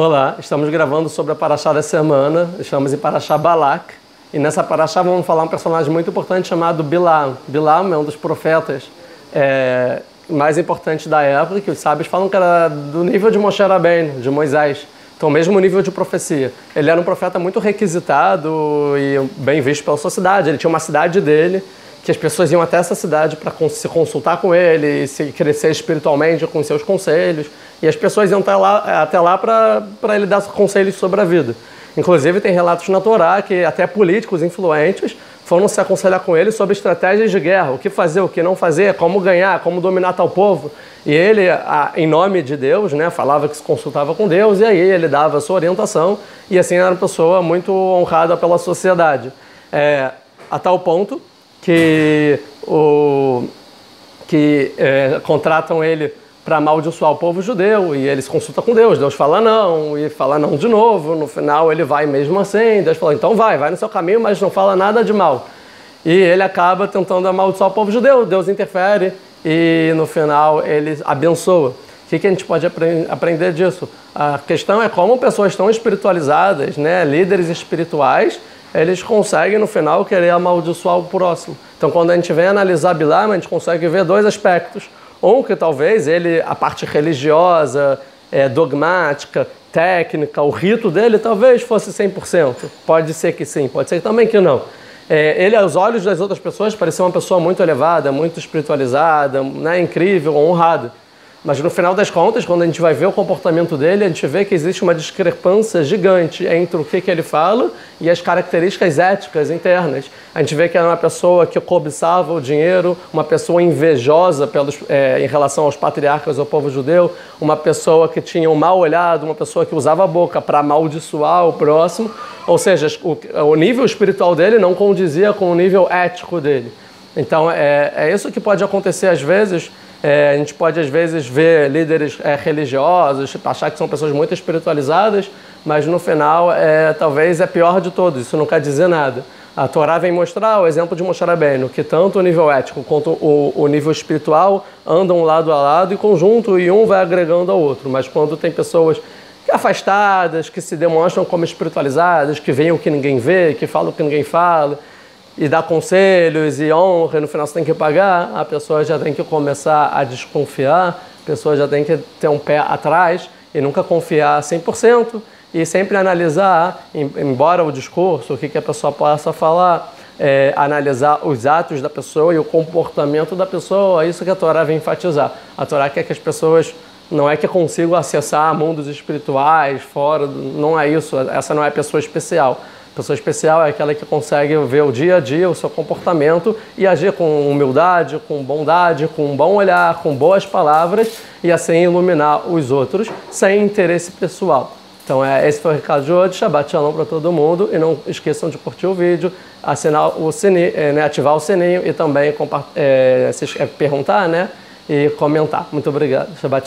Olá, estamos gravando sobre a Paraxá da semana, estamos em Paraxá Balak, e nessa Paraxá vamos falar um personagem muito importante chamado Bilam. Bilam é um dos profetas é, mais importantes da época, que os sábios falam que era do nível de Moshe Rabbeinu, de Moisés, então mesmo nível de profecia. Ele era um profeta muito requisitado e bem visto pela sociedade, ele tinha uma cidade dele, que as pessoas iam até essa cidade para se consultar com ele, se crescer espiritualmente com seus conselhos. E as pessoas iam até lá, até lá para ele dar conselhos sobre a vida. Inclusive, tem relatos na Torá que até políticos influentes foram se aconselhar com ele sobre estratégias de guerra, o que fazer, o que não fazer, como ganhar, como dominar tal povo. E ele, em nome de Deus, né, falava que se consultava com Deus, e aí ele dava a sua orientação, e assim era uma pessoa muito honrada pela sociedade. É, a tal ponto que, o, que é, contratam ele para amaldiçoar o povo judeu e ele se consulta com Deus. Deus fala não e fala não de novo. No final ele vai mesmo assim. Deus fala então vai, vai no seu caminho, mas não fala nada de mal. E ele acaba tentando amaldiçoar o povo judeu. Deus interfere e no final ele abençoa. O que, que a gente pode apre aprender disso? A questão é como pessoas tão espiritualizadas, né, líderes espirituais, eles conseguem no final querer amaldiçoar o próximo. Então, quando a gente vem analisar Bilam, a gente consegue ver dois aspectos ou que talvez ele, a parte religiosa, é, dogmática, técnica, o rito dele talvez fosse 100%. Pode ser que sim, pode ser também que não. É, ele, aos olhos das outras pessoas, parecia uma pessoa muito elevada, muito espiritualizada, né, incrível, honrada. Mas no final das contas, quando a gente vai ver o comportamento dele, a gente vê que existe uma discrepância gigante entre o que, que ele fala e as características éticas internas. A gente vê que era uma pessoa que cobiçava o dinheiro, uma pessoa invejosa pelos, é, em relação aos patriarcas ao povo judeu, uma pessoa que tinha um mal olhado, uma pessoa que usava a boca para amaldiçoar o próximo. Ou seja, o, o nível espiritual dele não condizia com o nível ético dele. Então, é, é isso que pode acontecer às vezes é, a gente pode, às vezes, ver líderes é, religiosos, achar que são pessoas muito espiritualizadas, mas no final, é, talvez é pior de todos, isso não quer dizer nada. A Torá vem mostrar o exemplo de Moshe Rabbeinu, que tanto o nível ético quanto o, o nível espiritual andam lado a lado e conjunto, e um vai agregando ao outro. Mas quando tem pessoas afastadas, que se demonstram como espiritualizadas, que veem o que ninguém vê, que falam o que ninguém fala, e dá conselhos e honra, e no final você tem que pagar, a pessoa já tem que começar a desconfiar, a pessoa já tem que ter um pé atrás e nunca confiar 100% e sempre analisar, embora o discurso, o que, que a pessoa possa falar, é, analisar os atos da pessoa e o comportamento da pessoa, é isso que a Torá vem enfatizar. A Torá quer que as pessoas não é que consigam acessar mundos espirituais fora, não é isso, essa não é a pessoa especial. Pessoa especial é aquela que consegue ver o dia a dia, o seu comportamento e agir com humildade, com bondade, com um bom olhar, com boas palavras e assim iluminar os outros sem interesse pessoal. Então, é, esse foi o recado de hoje. Shabbat Shalom para todo mundo. E não esqueçam de curtir o vídeo, assinar o sininho, é, né, ativar o sininho e também é, se, é, perguntar né, e comentar. Muito obrigado. Shabbat Shalom.